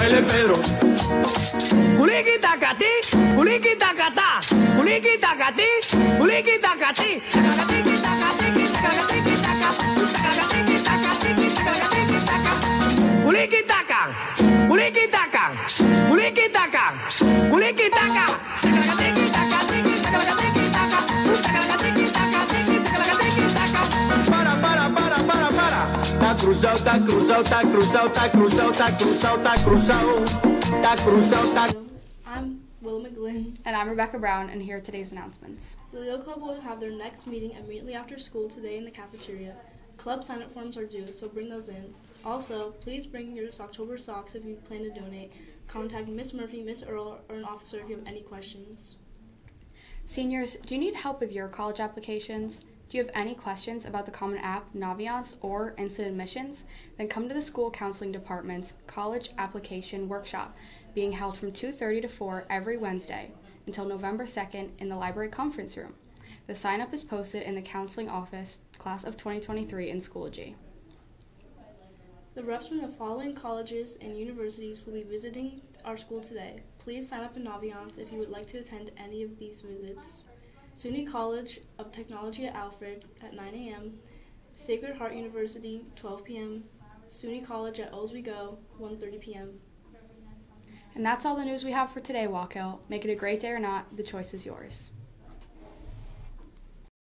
Baile Pedro. Culiqui tacatí, culiqui tacatá, culiqui tacatí, culiqui tacatí. Culiqui taca, culiqui taca, culiqui taca, culiqui taca, Tá cruzão, tá cruzão, tá cruzão, tá cruzão, tá cruzão, tá cruzão, tá cruzão, tá. I'm Will McGlynn. And I'm Rebecca Brown, and here are today's announcements. The Leo Club will have their next meeting immediately after school today in the cafeteria. Club sign up forms are due, so bring those in. Also, please bring your October socks if you plan to donate. Contact Miss Murphy, Miss Earl, or an officer if you have any questions. Seniors, do you need help with your college applications? Do you have any questions about the Common App, Naviance, or instant admissions? Then come to the school counseling department's college application workshop, being held from 2:30 to 4 every Wednesday until November 2nd in the library conference room. The sign up is posted in the counseling office, class of 2023 in Schoology. The reps from the following colleges and universities will be visiting our school today. Please sign up in Naviance if you would like to attend any of these visits. SUNY College of Technology at Alfred at 9 a.m., Sacred Heart University 12 p.m., SUNY College at Oswego 1:30 p.m. And that's all the news we have for today, Wallkill. Make it a great day or not, the choice is yours.